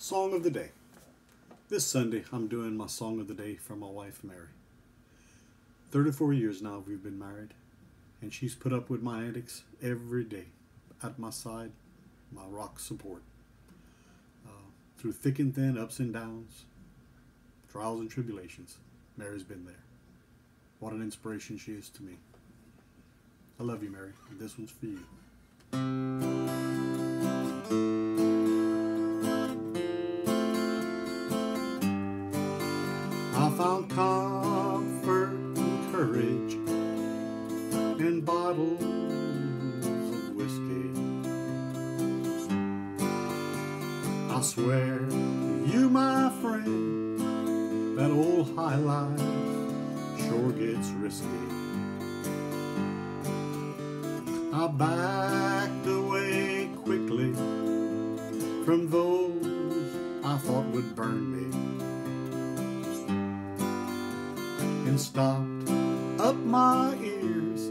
Song of the Day. This Sunday, I'm doing my Song of the Day for my wife, Mary. 34 years now we've been married, and she's put up with my antics every day. At my side, my rock support. Uh, through thick and thin, ups and downs, trials and tribulations, Mary's been there. What an inspiration she is to me. I love you, Mary, this one's for you. Found comfort and courage in bottles of whiskey. I swear, to you, my friend, that old high life sure gets risky. I backed away quickly from those I thought would burn me. And stopped up my ears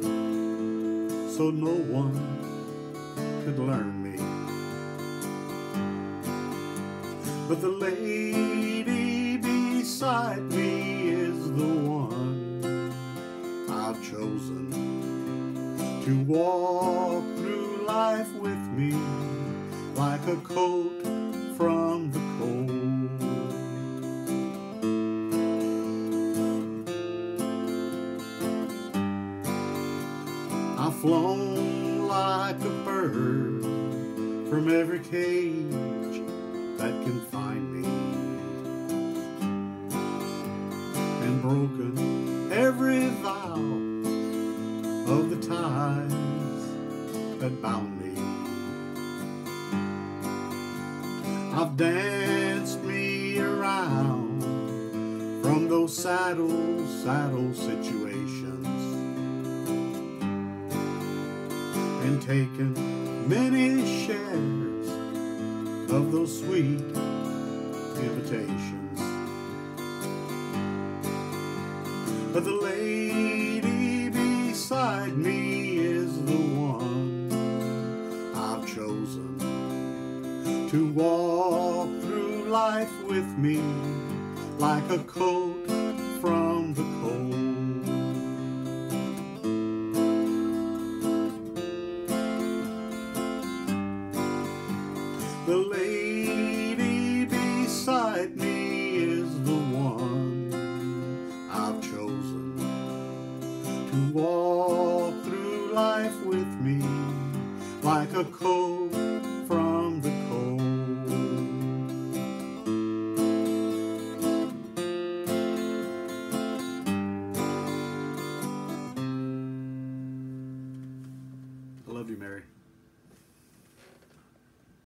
so no one could learn me. But the lady beside me is the one I've chosen to walk through life with me like a coat flown like a bird from every cage that can find me and broken every vow of the ties that bound me. I've danced me around from those saddle, saddle situations. And taken many shares of those sweet invitations. But the lady beside me is the one I've chosen to walk through life with me like a coat from the cold. The lady beside me is the one I've chosen to walk through life with me like a coat from the cold. I love you, Mary.